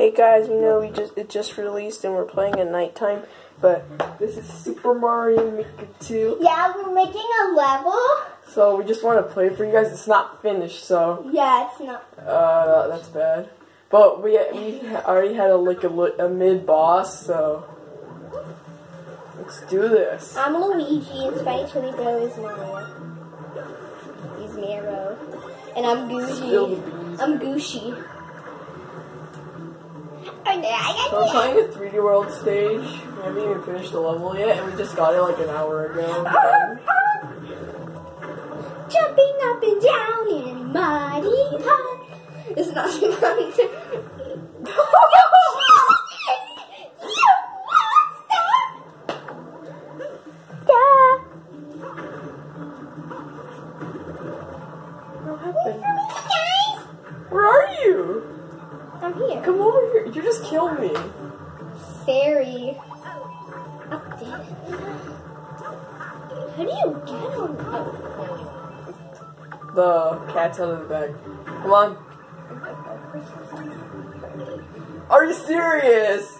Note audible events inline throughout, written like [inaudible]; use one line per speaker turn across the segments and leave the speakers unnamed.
Hey guys, we know we just it just released and we're playing at nighttime, but this is Super Mario Maker 2.
Yeah, we're making a level.
So we just want to play for you guys. It's not finished, so
Yeah, it's not.
uh, that's bad. But we we already had a like a, a mid boss, so let's do this.
I'm Luigi and Spiny Chili Bro is Mario. He's Miro. And I'm Gucci. I'm Gucci.
So we're playing a 3D World stage. We haven't even finished the level yet, and we just got it like an hour ago. [laughs]
Jumping up and down in muddy pot. It's not [laughs] too [laughs]
The cat's out of the bag. Come on. Are you serious?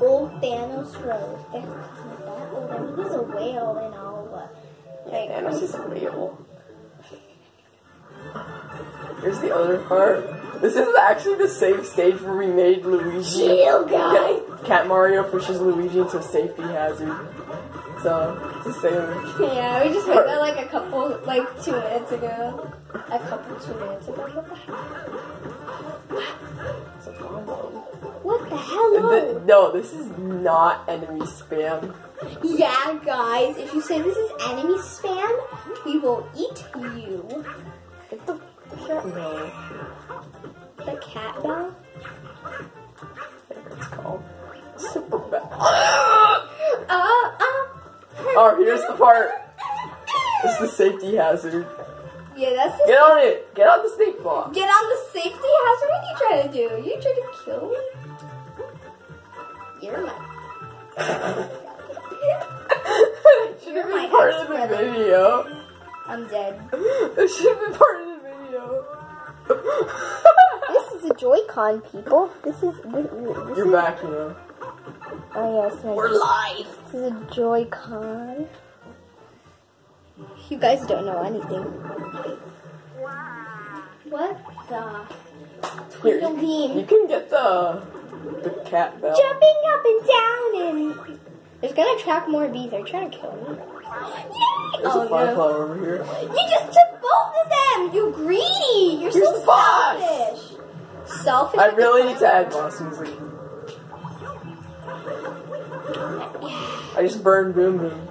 Old Thanos Rose. Isn't that old. I mean, he's a whale and all, but like,
Thanos is a whale. Here's the other part. This is actually the same stage where we made Luigi.
Chill.
Cat, Cat Mario pushes Luigi into a safety hazard. So, it's the same.
Yeah, we just made that like a couple, like two minutes ago. A couple, two minutes ago. What the hell?
It's a combo.
What the hell? No.
this is not enemy spam.
Yeah, guys, if you say this is enemy spam, we will eat you.
What the cat no.
The cat bell?
Oh, here's the part. It's the safety hazard.
Yeah, that's the
Get on it. Get on the snake block.
Get on the safety hazard. What are you trying to do? You trying to kill me? You're my. [laughs]
should
You're
have
my
been part of the
ex-brother.
video.
I'm dead. [laughs]
That should have been part of the video.
This is a Joy-Con, people. This is this, this
You're
is.
back, you know.
Oh yes, my.
live.
This is a Joy-Con. You guys don't know anything. What the?
Here,
Twinkle beam.
you can get the the cat bell.
Jumping up and down and. It's gonna attract more bees. They're trying to kill me. Yay!
There's
oh
a fly
no.
over here.
You just took both of them! You greedy! You're
Here's
so selfish! Selfish?
I
like
really need to add boss music. I just burned Boom Boom.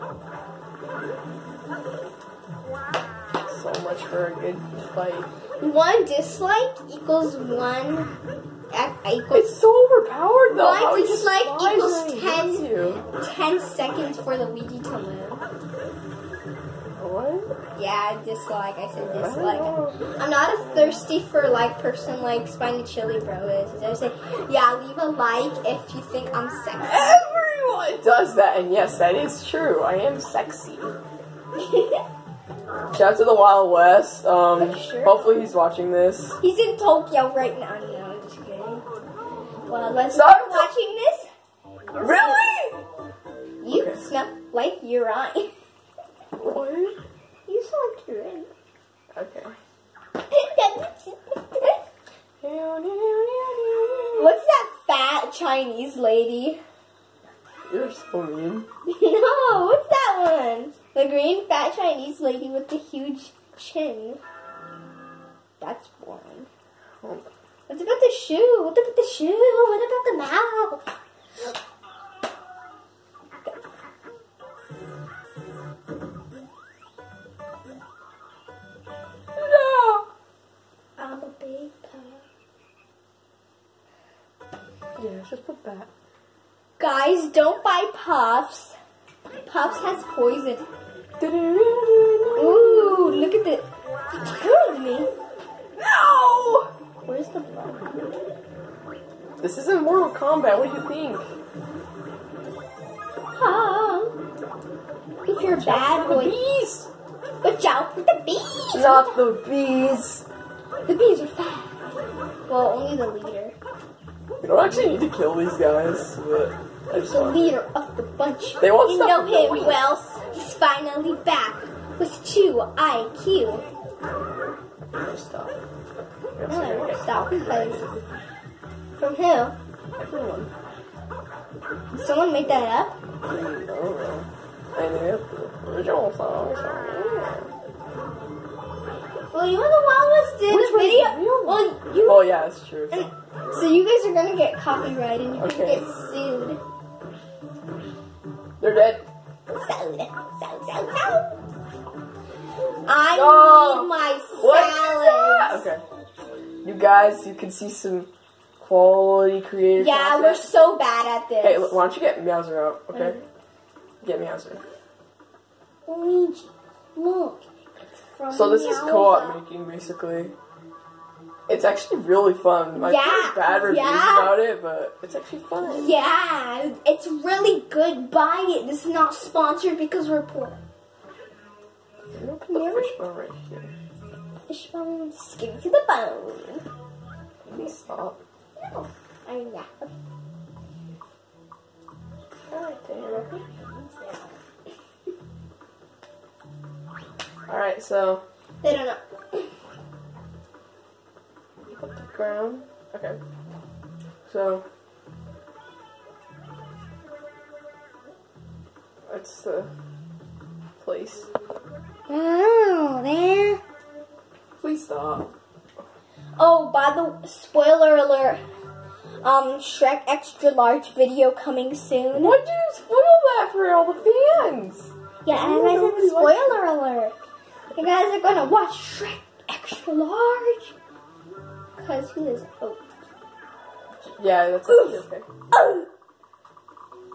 So much for a good fight.
One dislike equals one. Equals
It's so overpowered though.
Why
How
dislike equals 10? 10 seconds for the Luigi to live.
What?
Yeah, dislike. I said
I
dislike.
know.
I'm not a thirsty for like person like Spiny Chili Bro is. I say, yeah, leave a like if you think I'm sexy. [laughs]
Everyone does that, and yes, that is true. I am sexy. [laughs] Shout out to the Wild West. Um,
Sure.
hopefully he's watching this.
He's in Tokyo right now. No, just kidding. Well, let's
Stop
start watching this.
Really?
You
Okay.
smell like urine.
What?
you smell like urine.
Okay.
What's that fat Chinese lady?
You're so mean. [laughs]
no, what's that one? The green fat Chinese lady with the huge chin. That's boring. What about the shoe? What about the shoe? What about the mouth?
No.
I'm a big.
Yeah, just put that.
Guys, don't buy puffs. Puffs has poison. Ooh, look at the. You killed me. Where's the blood?
This isn't Mortal Kombat. What do you think?
Ah. If you're a bad
the
boy,
bees.
watch out for the bees.
Not the bees.
The bees are fat. Well, only the leader.
We don't actually need to kill these guys, but I just
The
want.
leader of the bunch.
They won't
you know him
going.
well. He's finally back with two IQ.
Stop.
No, I won't stop because from who?
Everyone.
Someone make that up?
I don't know. I knew the original song.
Well, you were the one who did
Which
the video. Well, you.
Well, yeah, it's true.
So you guys are gonna get copyrighted and you
Okay.
can get sued.
They're dead.
Sued. Sued. Sued. Sued. I
No.
need my
What? Okay. You guys, you can see some quality creator.
Yeah,
content.
we're so bad at this.
Hey, why don't you get Meowser out, okay? Mm-hmm. Get Meowser.
Luigi, look. It's from
So this is co-op making, basically. It's actually really fun. I
Yeah,
bad reviews
yeah.
about it, but it's actually fun.
Yeah, it's really good. Buy it. This is not sponsored because we're poor.
I'm the fishbone right here.
Fishbone, skin to the bone.
Please stop.
No, I know.
Alright. Alright, so
They don't know.
Ground. Okay. So that's the place.
Oh, there.
Please stop.
Oh, by the spoiler alert. Um, Shrek extra large video coming soon.
Why'd you spoil that for all the fans?
Yeah, and I said spoiler alert. You guys are gonna watch Shrek extra large. Who is oh
Yeah, that's okay.
oh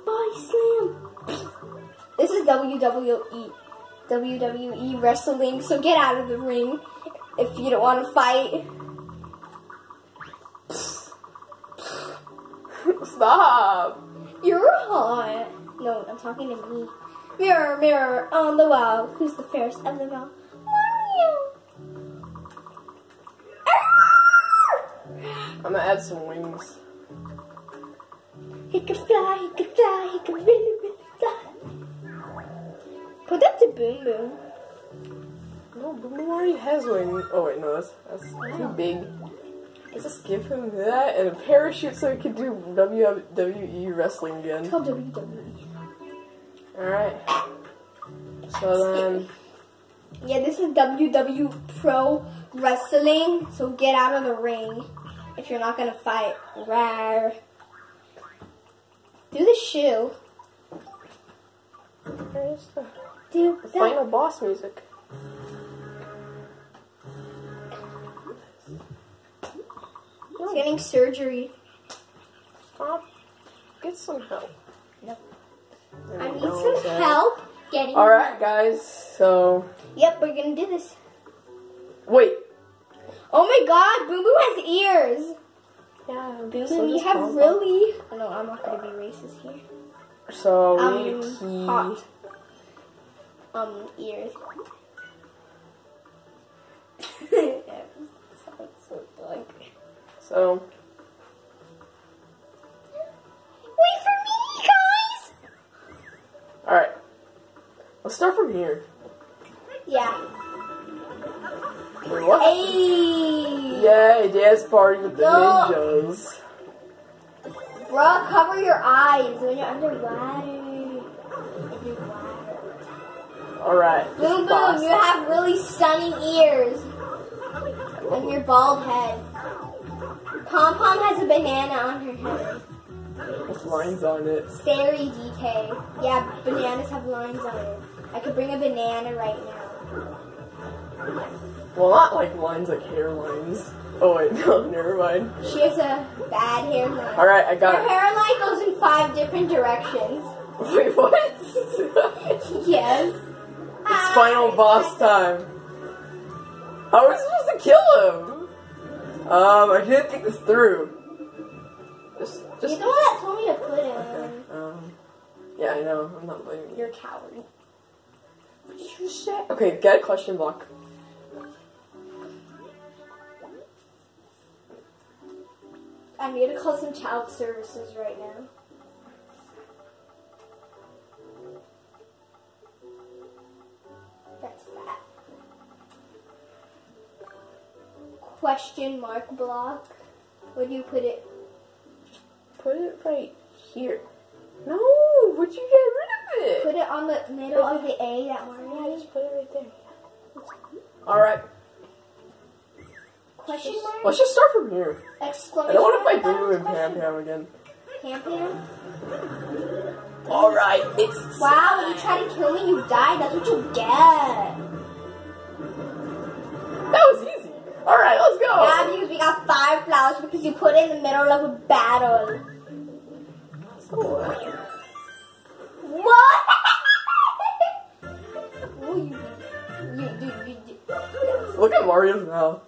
body slam. This is WWE WWE wrestling, so get out of the ring if you don't want to fight.
Stop.
You're hot. No, I'm talking to me. Mirror, mirror on the wall. Who's the fairest of them all?
I'm gonna add some wings.
He can fly, he can fly, he can really, really fly. Put that to Boom Boom.
No, Boom Boom already has wings. Oh wait, no, that's that's too oh. big. Let's just give him that and a parachute so he can do WWE wrestling again.
Tell WWE.
Alright. So then,
Yeah, this is WW Pro Wrestling, so get out of the ring if you're not gonna fight. Rar. Do the shoe.
there's the
Do that.
final boss music.
He's getting surgery.
Stop. Get some help.
Nope. I need some
okay.
help getting.
Alright, guys, so.
Yep, we're gonna do this.
Wait.
Oh my god, Boo Boo has ears.
Yeah,
Boom
so
Boom, you have
Pom-Pom.
really. Oh no, I'm not gonna be racist here.
So, we
Um,
need key.
hot. Um, ears. That sounds so like.
So,
Wait for me, guys.
alright. Let's start from here.
Yeah. Hey.
Yay, dance party with the
No.
ninjas.
Bruh, cover your eyes when you're underwater. Underwater.
Alright.
Boom boom, you have really stunning ears. And your bald head. Pom Pom has a banana on her head.
With lines on it.
Fairy DK. Yeah, bananas have lines on it. I could bring a banana right now.
Well, not like lines like hairlines. Oh wait, [laughs] no, never mind.
She has a bad hairline.
Alright, I
Her
got it.
hairline goes in five different directions. [laughs]
Wait, what? [laughs]
Yes.
It's final boss time. How are we supposed to kill him? Um, I didn't think this through. Just,
You're
just.
the one that told me to put him.
Um, yeah, I know. I'm not blaming you.
You're a coward.
Okay, get a question block.
I need to call some child services right now. That's fat. Question mark block. Where do you put it?
Put it right here. No, would you get rid of it?
Put it on the middle of the A that
Yeah,
Mario.
just put it right there. All right,
Question mark?
let's just start from here. I don't want to fight? Boo and Pam Pam again.
Pam Pam?
All right, it's
Wow, when you try to kill me, you die. That's what you get.
that was easy. All right, let's go.
Yeah, because we got five flowers because you put it in the middle of a battle.
What? [laughs]
You, you, you.
Look at Mario's mouth.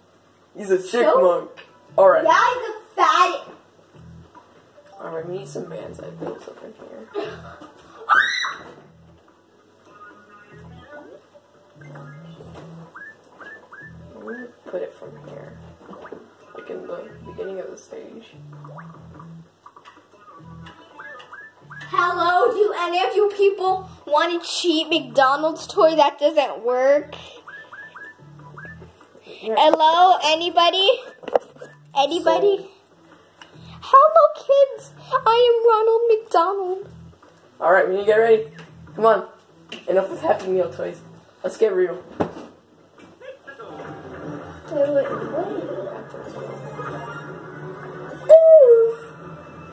He's a chipmunk.
So-
All right.
Yeah, he's a fat.
All right, we need some bands. I think something here. Let me put it from here, like in the beginning of the stage.
Hello, do any of you people want a cheap McDonald's toy that doesn't work? Hello, anybody? Anybody? Hello, kids. I am Ronald McDonald.
All right, when you get ready, come on. Enough with Happy Meal toys. Let's get real.
Wait, wait, wait.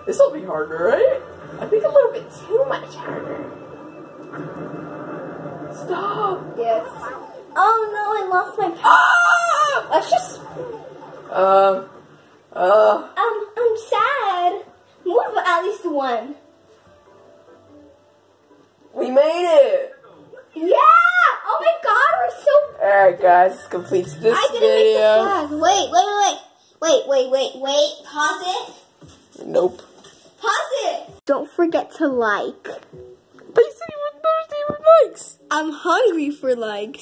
This will be harder, right? I think a little bit too much harder. Stop.
Yes. Oh no, I lost my. [gasps] Let's just.
Um. Uh.
Um, I'm sad. Move at least one.
We made it.
Yeah! Oh my god, we're so.
All right, guys. This completes this
I didn't make the
video.
flag. Wait, wait, wait, wait, wait, wait, wait. Pause it.
Nope.
Pause it. Don't forget to like.
But you said you were thirsty for likes.
I'm hungry for likes.